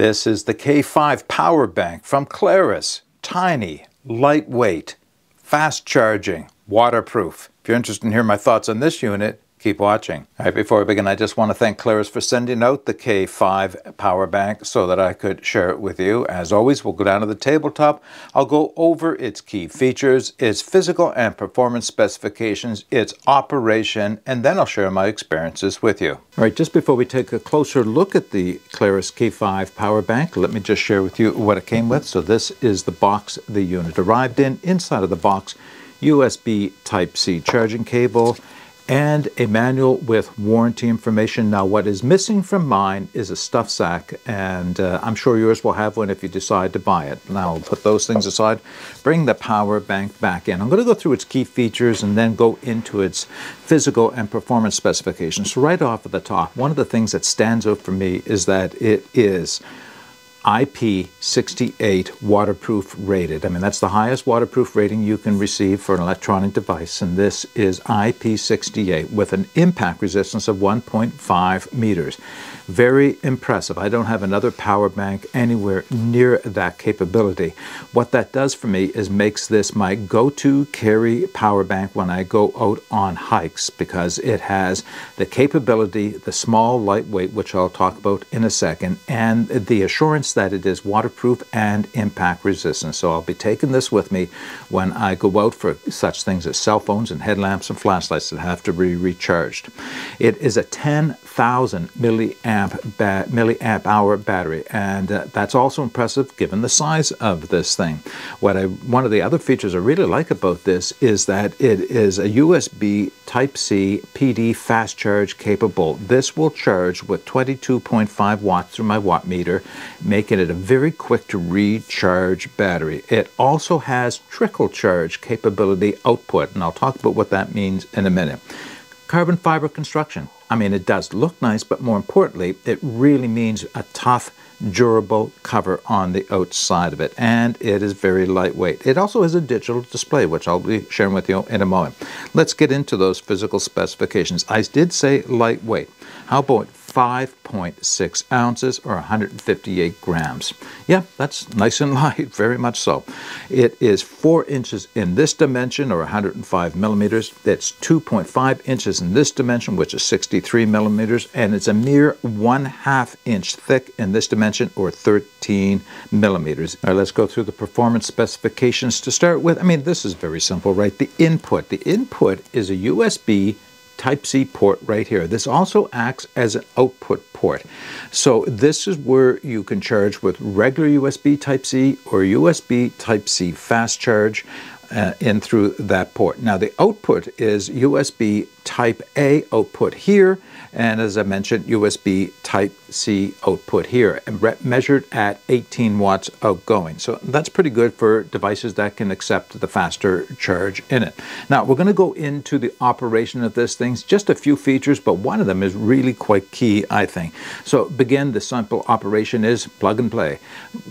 This is the K5 power bank from Klarus. Tiny, lightweight, fast charging, waterproof. If you're interested in hearing my thoughts on this unit, Keep watching. All right, before we begin, I just want to thank Klarus for sending out the K5 power bank so that I could share it with you. As always, we'll go down to the tabletop. I'll go over its key features, its physical and performance specifications, its operation, and then I'll share my experiences with you. All right, just before we take a closer look at the Klarus K5 power bank, let me just share with you what it came with. So this is the box the unit arrived in. Inside of the box, USB Type-C charging cable, and a manual with warranty information. Now, what is missing from mine is a stuff sack, and uh, I'm sure yours will have one if you decide to buy it. Now, I'll put those things aside, bring the power bank back in. I'm going to go through its key features and then go into its physical and performance specifications. So right off at the top, one of the things that stands out for me is that it is IP68 waterproof rated. I mean, that's the highest waterproof rating you can receive for an electronic device, and this is IP68 with an impact resistance of 1.5 meters. Very impressive. I don't have another power bank anywhere near that capability. What that does for me is makes this my go-to carry power bank when I go out on hikes because it has the capability, the small lightweight, which I'll talk about in a second, and the assurance that it is waterproof and impact resistant. So I'll be taking this with me when I go out for such things as cell phones and headlamps and flashlights that have to be recharged. It is a 10,000 milliamp milliamp, milliamp hour battery, and uh, that's also impressive given the size of this thing. What I, one of the other features I really like about this is that it is a USB Type-C PD fast charge capable. This will charge with 22.5 watts through my watt meter, making it a very quick to recharge battery. It also has trickle charge capability output, and I'll talk about what that means in a minute. Carbon fiber construction. I mean, it does look nice, but more importantly, it really means a tough, durable cover on the outside of it, and it is very lightweight. It also has a digital display, which I'll be sharing with you in a moment. Let's get into those physical specifications. I did say lightweight. How about 5.6 ounces or 158 grams. Yeah, that's nice and light, very much so. It is 4 inches in this dimension or 105 millimeters. It's 2.5 inches in this dimension, which is 63 millimeters, and it's a mere 1 half inch thick in this dimension or 13 millimeters. All right, let's go through the performance specifications to start with. I mean, this is very simple, right? The input. The input is a USB Type-C port right here. This also acts as an output port. So this is where you can charge with regular USB Type-C or USB Type-C fast charge uh, in through that port. Now the output is USB Type A output here and as I mentioned, USB Type-C output here, measured at 18 watts outgoing. So that's pretty good for devices that can accept the faster charge in it. Now we're going to go into the operation of this thing, just a few features, but one of them is really quite key, I think. So begin, the simple operation is plug and play.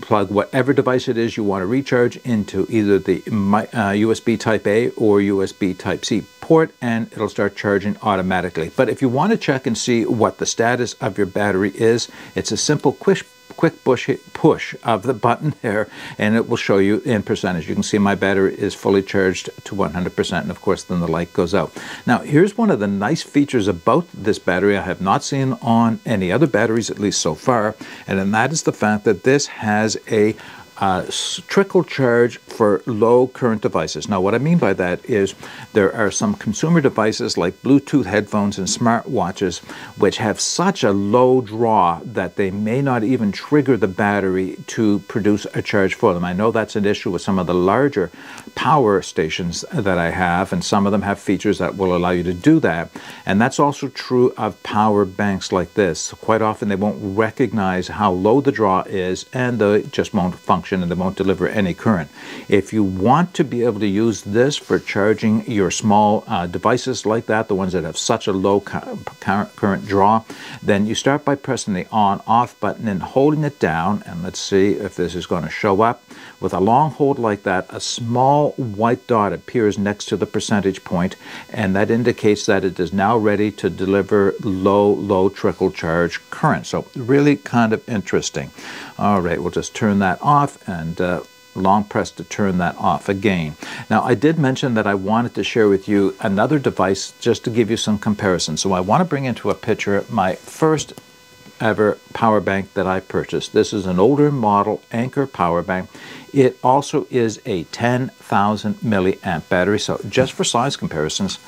Plug whatever device it is you want to recharge into either the uh, USB Type A or USB Type-C port and it'll start charging automatically. But if you want to check and see what the status of your battery is, it's a simple quick quick push, of the button there and it will show you in percentage. You can see my battery is fully charged to 100% and of course then the light goes out. Now here's one of the nice features about this battery I have not seen on any other batteries at least so far and that is the fact that this has a uh, trickle charge for low current devices. Now, what I mean by that is there are some consumer devices like Bluetooth headphones and smartwatches which have such a low draw that they may not even trigger the battery to produce a charge for them. I know that's an issue with some of the larger power stations that I have, and some of them have features that will allow you to do that. And that's also true of power banks like this. Quite often they won't recognize how low the draw is and they just won't function function and it won't deliver any current. If you want to be able to use this for charging your small uh, devices like that, the ones that have such a low current draw, then you start by pressing the on off button and holding it down. And let's see if this is going to show up. With a long hold like that, a small white dot appears next to the percentage point, and that indicates that it is now ready to deliver low, low trickle charge current. So really kind of interesting. All right, we'll just turn that off and uh, long press to turn that off again. Now I did mention that I wanted to share with you another device just to give you some comparison. So I want to bring into a picture my first ever power bank that I purchased. This is an older model Anker power bank. It also is a 10,000 milliamp battery. So just for size comparisons,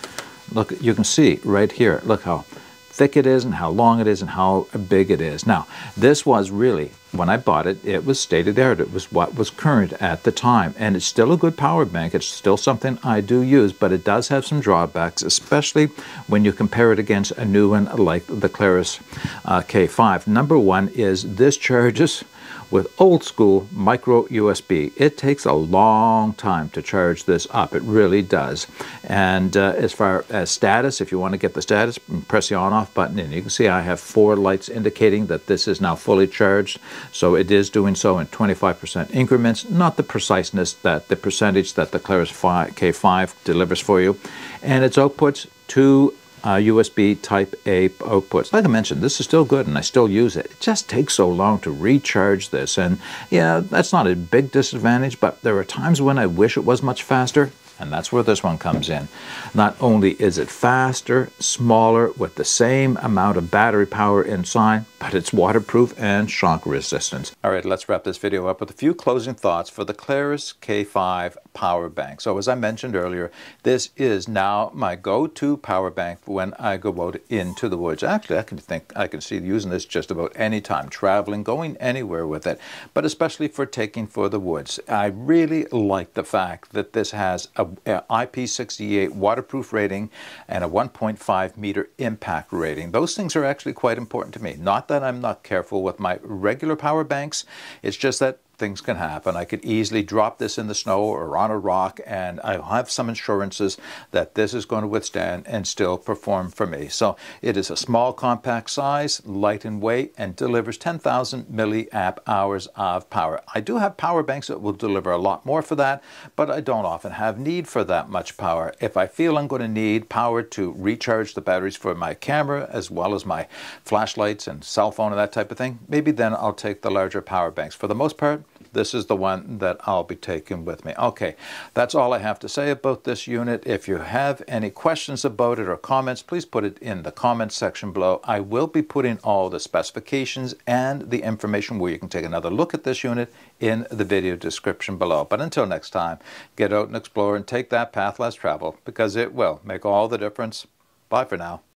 look, you can see right here, look how thick it is and how long it is and how big it is. Now, this was really, when I bought it, it was state of the art. It was what was current at the time. And it's still a good power bank. It's still something I do use, but it does have some drawbacks, especially when you compare it against a new one like the Klarus uh, K5. Number one is this charges with old school micro USB. It takes a long time to charge this up. It really does. And uh, as far as status, if you want to get the status, press the on off button and you can see I have four lights indicating that this is now fully charged. So it is doing so in 25% increments, not the preciseness that the percentage that the Klarus K5 delivers for you. And its outputs to uh, USB Type A outputs. Like I mentioned, this is still good and I still use it. It just takes so long to recharge this. And yeah, that's not a big disadvantage, but there are times when I wish it was much faster. And that's where this one comes in. Not only is it faster, smaller, with the same amount of battery power inside, but it's waterproof and shock resistant. All right, let's wrap this video up with a few closing thoughts for the Klarus K5 power bank. So as I mentioned earlier, this is now my go-to power bank when I go out into the woods. Actually, I can think I can see using this just about any time, traveling, going anywhere with it, but especially for taking for the woods. I really like the fact that this has a, a IP68 waterproof rating and a 1.5 meter impact rating. Those things are actually quite important to me. Not that I'm not careful with my regular power banks. It's just that things can happen. I could easily drop this in the snow or on a rock, and I have some assurances that this is going to withstand and still perform for me. So it is a small, compact size, light in weight, and delivers 10,000 milliamp hours of power. I do have power banks that will deliver a lot more for that, but I don't often have need for that much power. If I feel I'm going to need power to recharge the batteries for my camera as well as my flashlights and cell phone and that type of thing, maybe then I'll take the larger power banks. For the most part, this is the one that I'll be taking with me. Okay, that's all I have to say about this unit. If you have any questions about it or comments, please put it in the comments section below. I will be putting all the specifications and the information where you can take another look at this unit in the video description below. But until next time, get out and explore and take that path less traveled because it will make all the difference. Bye for now.